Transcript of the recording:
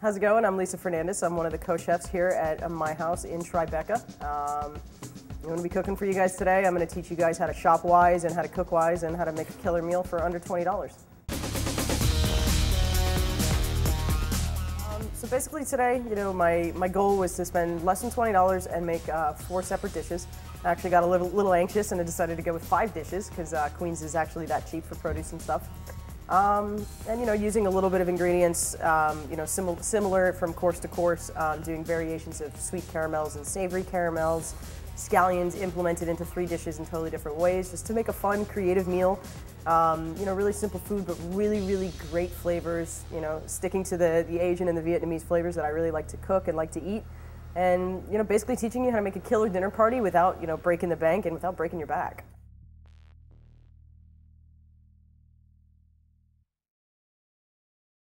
How's it going? I'm Lisa Fernandes. I'm one of the co-chefs here at uh, my house in Tribeca. Um, I'm going to be cooking for you guys today. I'm going to teach you guys how to shop wise and how to cook wise and how to make a killer meal for under $20. Um, so basically today, you know, my, my goal was to spend less than $20 and make uh, four separate dishes. I actually got a little, little anxious and I decided to go with five dishes because uh, Queens is actually that cheap for produce and stuff. Um, and you know, using a little bit of ingredients, um, you know, sim similar from course to course, um, doing variations of sweet caramels and savory caramels, scallions implemented into three dishes in totally different ways, just to make a fun, creative meal. Um, you know, really simple food, but really, really great flavors. You know, sticking to the, the Asian and the Vietnamese flavors that I really like to cook and like to eat. And, you know, basically teaching you how to make a killer dinner party without, you know, breaking the bank and without breaking your back.